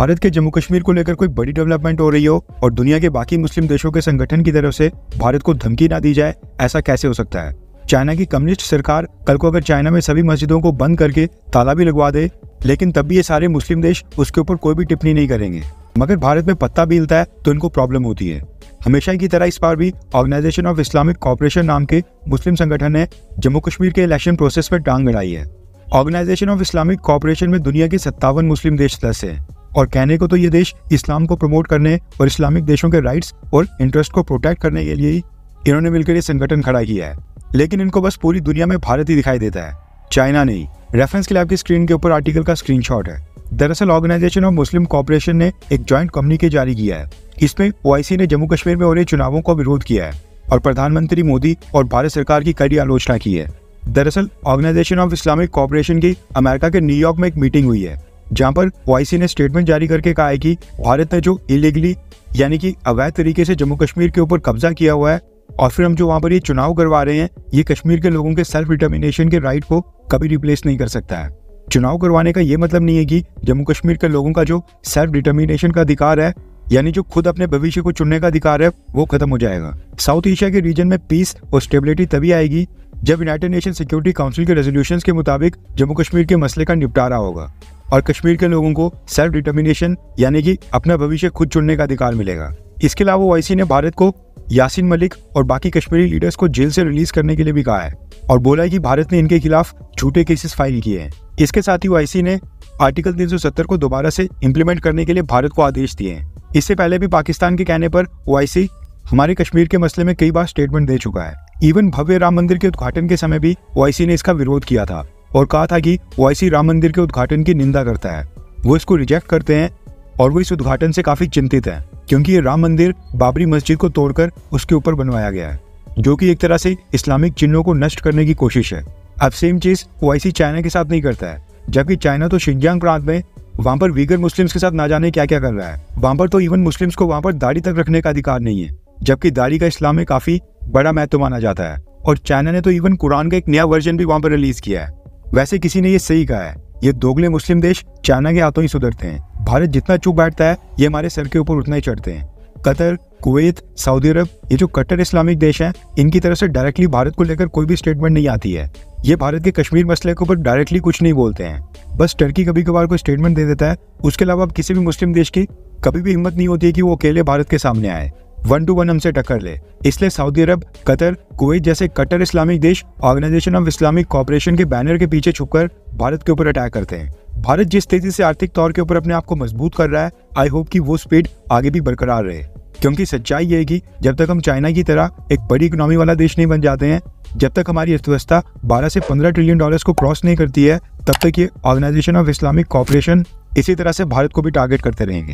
भारत के जम्मू कश्मीर को लेकर कोई बड़ी डेवलपमेंट हो रही हो और दुनिया के बाकी मुस्लिम देशों के संगठन की तरफ़ से भारत को धमकी ना दी जाए, ऐसा कैसे हो सकता है? चाइना की कम्युनिस्ट सरकार कल को अगर चाइना में सभी मस्जिदों को बंद करके ताला भी लगवा दे, लेकिन तब भी ये सारे मुस्लिम देश उसके ऊपर कोई भी टिप्पणी नहीं करेंगे। मगर भारत में पत्ता भी है तो इनको प्रॉब्लम होती है। हमेशा की तरह इस बार भी ऑर्गेनाइजेशन ऑफ़ इस्लामिक कॉपरेशन नाम के मुस्लिम संगठन ने जम्मू कश्मीर के इलेक्शन प्रोसेस पर टांग गड़ाई है। ऑर्गेनाइजेशन ऑफ़ इस्लामिक कॉपरेशन में दुनिया के सत्तावन मुस्लिम देश सदस्य हैं। और कहने को तो ये देश इस्लाम को प्रमोट करने और इस्लामिक देशों के राइट्स और इंटरेस्ट को प्रोटेक्ट करने के लिए ही इन्होंने मिलकर ये संगठन खड़ा किया है। लेकिन इनको बस पूरी दुनिया में भारत ही दिखाई देता है। चाइना नहीं रेफरेंस के लिए आपकी स्क्रीन के ऊपर आर्टिकल का स्क्रीनशॉट है। दरअसल ऑर्गेनाइजेशन ऑफ़ मुस्लिम कॉपरेशन ने एक ज्वाइंट कम्युनिके जारी किया है। इसमें ओआईसी ने जम्मू कश्मीर में हो रहे चुनावों का विरोध किया है और प्रधानमंत्री मोदी और भारत सरकार की कड़ी आलोचना की है। दरअसल ऑर्गेनाइजेशन ऑफ़ इस्लामिक कॉपरेशन की अमेरिका के न्यूयॉर्क में एक मीटिंग हुई है। जहाँ पर ओआईसी ने स्टेटमेंट जारी करके कहा है कि भारत ने जो इलीगली यानी कि अवैध तरीके से जम्मू कश्मीर के ऊपर कब्जा किया हुआ है, और फिर हम जो वहाँ पर ये चुनाव करवा रहे हैं, ये कश्मीर के लोगों के सेल्फ डिटर्मिनेशन के राइट को कभी रिप्लेस नहीं कर सकता है। चुनाव करवाने का ये मतलब नहीं है कि जम्मू कश्मीर के लोगों का जो सेल्फ डिटर्मिनेशन का अधिकार है, यानी जो खुद अपने भविष्य को चुनने का अधिकार है, वो खत्म हो जाएगा। साउथ एशिया के रीजन में पीस और स्टेबिलिटी तभी आएगी जब यूनाइटेड नेशन सिक्योरिटी काउंसिल के रेजोल्यूशन के मुताबिक जम्मू कश्मीर के मसले का निपटारा होगा। और कश्मीर के लोगों को सेल्फ डिटर्मिनेशन यानी कि अपना भविष्य खुद चुनने का अधिकार मिलेगा। इसके अलावा ओआईसी ने भारत को यासिन मलिक और बाकी कश्मीरी लीडर्स को जेल से रिलीज़ करने के लिए भी कहा है और बोला है कि भारत ने इनके खिलाफ झूठे केसेस फ़ाइल किए हैं। इसके साथ ही ओआईसी ने आर्टिकल 370 को दोबारा से इम्प्लीमेंट करने के लिए भारत को आदेश दिए हैं। इससे पहले भी पाकिस्तान के कहने पर ओआईसी हमारे कश्मीर के मसले में कई बार स्टेटमेंट दे चुका है। इवन भव्य राम मंदिर के उद्घाटन के समय भी ओआईसी ने इसका विरोध किया था। और कहा था कि ओआईसी राम मंदिर के उद्घाटन की निंदा करता है। वो इसको रिजेक्ट करते हैं और वो इस उद्घाटन से काफ़ी चिंतित है, क्योंकि ये राम मंदिर बाबरी मस्जिद को तोड़कर उसके ऊपर बनवाया गया है, जो कि एक तरह से इस्लामिक चिन्हों को नष्ट करने की कोशिश है। अब सेम चीज़ ओआईसी चाइना के साथ नहीं करता है, जबकि चाइना तो शिंजियांग प्रांत में वहाँ पर वीगर मुस्लिम्स के साथ ना जाने क्या क्या कर रहा है। वहाँ पर तो इवन मुस्लिम्स को वहाँ पर दाढ़ी तक रखने का अधिकार नहीं है, जबकि दाढ़ी का इस्लाम में काफ़ी बड़ा महत्व माना जाता है। और चाइना ने तो इवन कुरान का एक नया वर्जन भी वहाँ पर रिलीज़ किया है। वैसे किसी ने ये सही कहा है। ये दोगले मुस्लिम देश चाइना के हाथों ही सुधरते हैं। भारत जितना चुप बैठता है, ये हमारे सर के ऊपर उतना ही चढ़ते हैं। कतर, कुवैत, सऊदी अरब, ये जो कट्टर इस्लामिक देश हैं, इनकी तरफ़ से डायरेक्टली भारत को लेकर कोई भी स्टेटमेंट नहीं आती है। ये भारत के कश्मीर मसले के ऊपर डायरेक्टली कुछ नहीं बोलते हैं। बस टर्की कभी कभार कोई स्टेटमेंट दे देता है, उसके अलावा अब किसी भी मुस्लिम देश की कभी भी हिम्मत नहीं होती है कि वो अकेले भारत के सामने आए। वन टू वन हमसे टक्कर ले। इसलिए सऊदी अरब, कतर, कुवैत जैसे कट्टर इस्लामिक देश ऑर्गेनाइजेशन ऑफ़ इस्लामिक कॉपरेशन के बैनर के पीछे छुपकर भारत के ऊपर अटैक करते हैं। भारत जिस तेज़ी से आर्थिक तौर के ऊपर अपने आप को मज़बूत कर रहा है आई होप कि वो स्पीड आगे भी बरकरार रहे। क्योंकि सच्चाई ये है कि जब तक हम चाइना की तरह एक बड़ी इकोनॉमी वाला देश नहीं बन जाते हैं, जब तक हमारी अर्थव्यवस्था 12 से 15 ट्रिलियन डॉलर्स को क्रॉस नहीं करती है, तब तक ये ऑर्गेनाइजेशन ऑफ़ इस्लामिक कॉपरेशन इसी तरह से भारत को भी टारगेट करते रहेंगे।